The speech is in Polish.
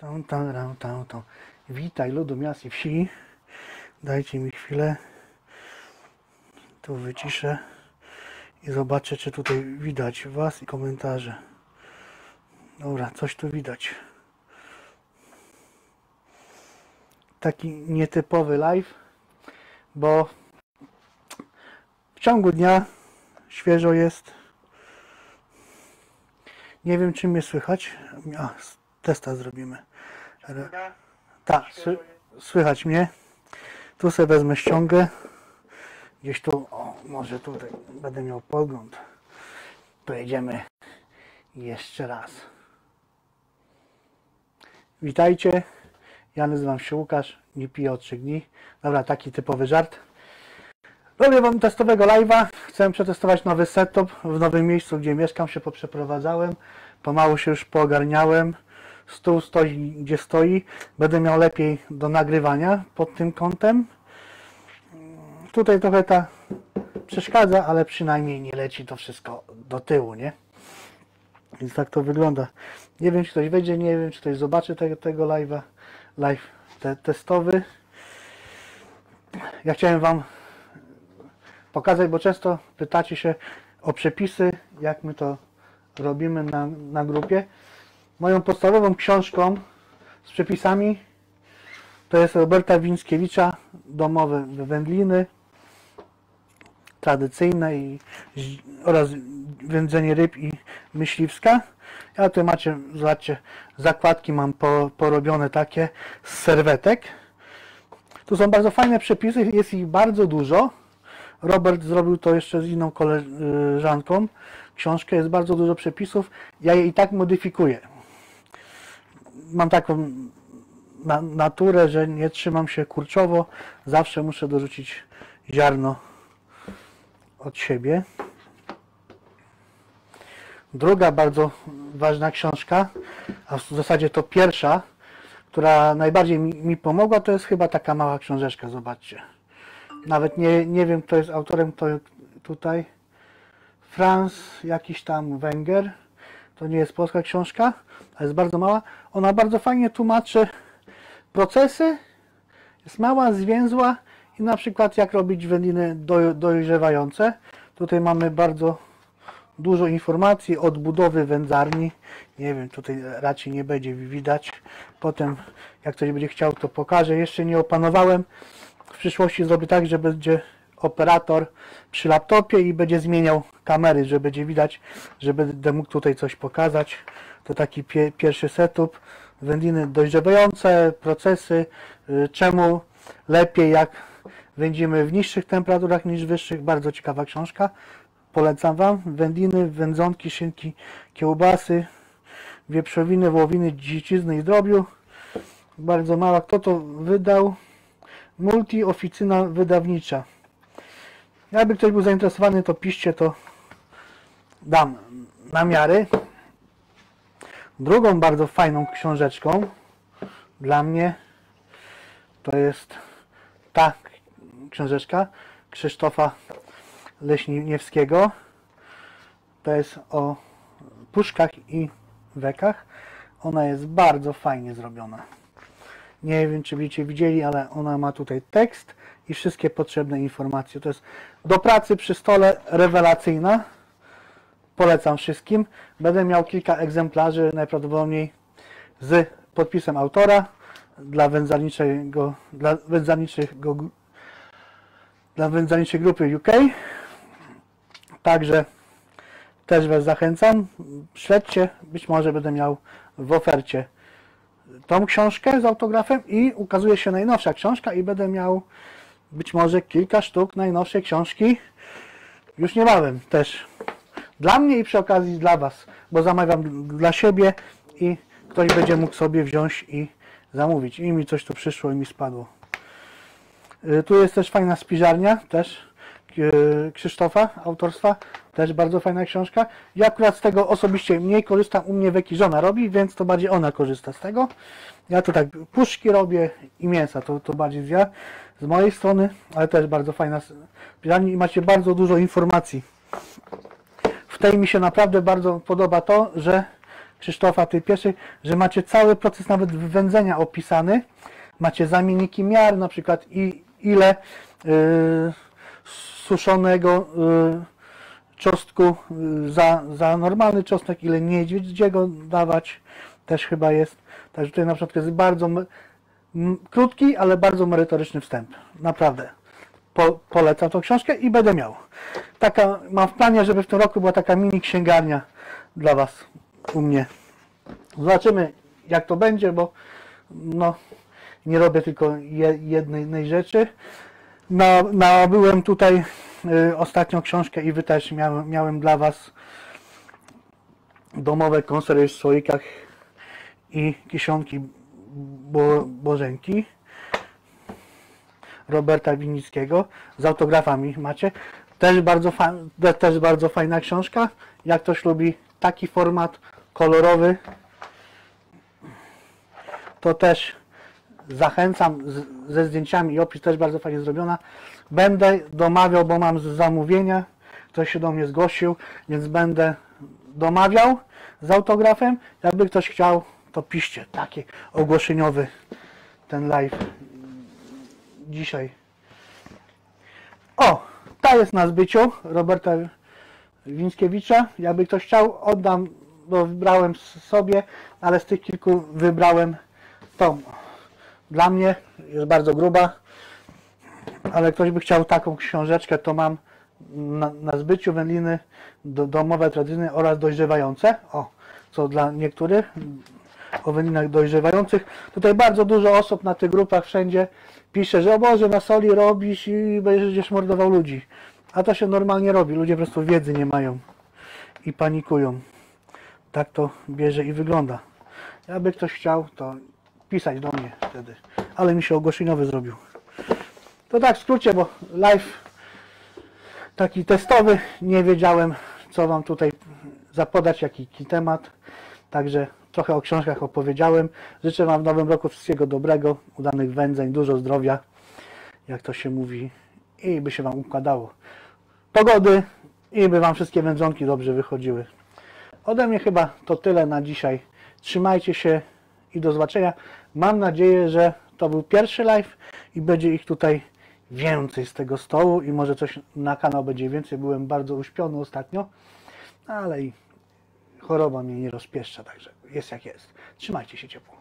Tam, tam, tam, tam, tam. Witaj ludu miast i wsi. Dajcie mi chwilę. Tu wyciszę i zobaczę, czy tutaj widać Was i komentarze. Dobra, coś tu widać. Taki nietypowy live, bo w ciągu dnia świeżo jest. Nie wiem, czy mnie słychać. A, testa zrobimy. Tak, sły, słychać mnie. Tu sobie wezmę ściągę. Gdzieś tu, o, może tutaj będę miał pogląd. Pojedziemy jeszcze raz. Witajcie. Ja nazywam się Łukasz, nie piję od 3 dni. Dobra, taki typowy żart. Robię wam testowego live'a. Chcę przetestować nowy setup w nowym miejscu, gdzie mieszkam, się poprzeprowadzałem. Pomału się już poogarniałem. Stół stoi, gdzie stoi. Będę miał lepiej do nagrywania pod tym kątem. Tutaj trochę ta przeszkadza, ale przynajmniej nie leci to wszystko do tyłu, nie? Więc tak to wygląda. Nie wiem, czy ktoś wejdzie, nie wiem, czy ktoś zobaczy tego, tego live'a. Live te, testowy. Ja chciałem Wam pokazać, bo często pytacie się o przepisy, jak my to robimy na, na grupie. Moją podstawową książką z przepisami to jest Roberta Wińskiewicza Domowe wędliny tradycyjne i, oraz wędzenie ryb i myśliwska. Ja tutaj macie, zobaczcie, zakładki mam po, porobione takie z serwetek. Tu są bardzo fajne przepisy, jest ich bardzo dużo. Robert zrobił to jeszcze z inną koleżanką. Książkę jest bardzo dużo przepisów. Ja je i tak modyfikuję. Mam taką na, naturę, że nie trzymam się kurczowo. Zawsze muszę dorzucić ziarno od siebie. Druga bardzo ważna książka, a w zasadzie to pierwsza, która najbardziej mi, mi pomogła, to jest chyba taka mała książeczka, zobaczcie. Nawet nie, nie wiem, kto jest autorem to tutaj. Franz, jakiś tam Węgier. To nie jest polska książka, jest bardzo mała. Ona bardzo fajnie tłumaczy procesy. Jest mała, zwięzła i na przykład jak robić wędliny doj, dojrzewające. Tutaj mamy bardzo dużo informacji od budowy wędzarni. Nie wiem, tutaj raczej nie będzie widać. Potem jak ktoś będzie chciał, to pokażę. Jeszcze nie opanowałem. W przyszłości zrobię tak, że będzie operator przy laptopie i będzie zmieniał kamery, że będzie widać, że będę mógł tutaj coś pokazać. To taki pie, pierwszy setup. Wędliny dojrzewające, procesy, y, czemu lepiej jak wędzimy w niższych temperaturach niż wyższych. Bardzo ciekawa książka. Polecam Wam. Wędliny, wędzonki, szynki, kiełbasy, wieprzowiny, wołowiny, dziczyzny i drobiu. Bardzo mała. Kto to wydał? Multi oficyna wydawnicza. Jakby ktoś był zainteresowany, to piszcie, to dam namiary. Drugą bardzo fajną książeczką dla mnie to jest ta książeczka Krzysztofa Leśniewskiego. To jest o puszkach i wekach. Ona jest bardzo fajnie zrobiona. Nie wiem, czy będziecie widzieli, ale ona ma tutaj tekst i wszystkie potrzebne informacje. To jest do pracy przy stole rewelacyjna. Polecam wszystkim. Będę miał kilka egzemplarzy, najprawdopodobniej z podpisem autora dla wędzarniczego, dla wędzarniczego, dla wędzarniczej grupy UK. Także też Was zachęcam. Śledźcie, być może będę miał w ofercie tą książkę z autografem i ukazuje się najnowsza książka i będę miał być może kilka sztuk najnowszej książki już niebawem też dla mnie i przy okazji dla Was, bo zamawiam dla siebie i ktoś będzie mógł sobie wziąć i zamówić. I mi coś tu przyszło i mi spadło. Y, Tu jest też fajna spiżarnia, też y, Krzysztofa, autorstwa, też bardzo fajna książka. Ja akurat z tego osobiście mniej korzystam, u mnie Weki żona robi, więc to bardziej ona korzysta z tego. Ja to tak puszki robię i mięsa, to, to bardziej ja, z mojej strony, ale też bardzo fajna spiżarnia i macie bardzo dużo informacji. Tej mi się naprawdę bardzo podoba to, że Krzysztofa, tej pierwszej, że macie cały proces nawet wędzenia opisany. Macie zamienniki miar, na przykład i, ile y, suszonego y, czosnku y, za, za normalny czosnek, ile niedźwiedziego dawać, też chyba jest. Także tutaj na przykład jest bardzo krótki, ale bardzo merytoryczny wstęp. Naprawdę. Po, polecam tą książkę i będę miał. Taka, mam w planie, żeby w tym roku była taka mini księgarnia dla Was u mnie. Zobaczymy jak to będzie, bo no, nie robię tylko je, jednej, rzeczy. Na, nabyłem tutaj y, ostatnią książkę i wy też miałem, miałem dla Was domowe konserwy w słoikach i kieszonki bo, Bożenki Roberta Winickiego z autografami macie. Też bardzo, też bardzo fajna książka. Jak ktoś lubi taki format kolorowy, to też zachęcam z, ze zdjęciami i opis też bardzo fajnie zrobiona. Będę domawiał, bo mam zamówienia. Ktoś się do mnie zgłosił, więc będę domawiał z autografem. Jakby ktoś chciał, to piszcie. Taki ogłoszeniowy ten live dzisiaj. O, ta jest na zbyciu Roberta Wińskiewicza. Jakby ktoś chciał, oddam, bo wybrałem sobie, ale z tych kilku wybrałem tą. Dla mnie jest bardzo gruba, ale ktoś by chciał taką książeczkę, to mam na, na zbyciu wędliny do, domowe, tradycyjne oraz dojrzewające. O, co dla niektórych o dojrzewających. Tutaj bardzo dużo osób na tych grupach wszędzie pisze, że o Boże, na soli robisz i będziesz mordował ludzi. A to się normalnie robi. Ludzie po prostu wiedzy nie mają i panikują. Tak to bierze i wygląda. Jakby ktoś chciał, to pisać do mnie wtedy. Ale mi się ogłoszeniowy zrobił. To tak w skrócie, bo live taki testowy. Nie wiedziałem, co Wam tutaj zapodać, jaki temat. Także trochę o książkach opowiedziałem. Życzę Wam w nowym roku wszystkiego dobrego, udanych wędzeń, dużo zdrowia, jak to się mówi, i by się Wam układało. Pogody i by Wam wszystkie wędzonki dobrze wychodziły. Ode mnie chyba to tyle na dzisiaj. Trzymajcie się i do zobaczenia. Mam nadzieję, że to był pierwszy live i będzie ich tutaj więcej z tego stołu i może coś na kanał będzie więcej. Byłem bardzo uśpiony ostatnio, ale i choroba mnie nie rozpieszcza, także jest jak jest. Trzymajcie się ciepło.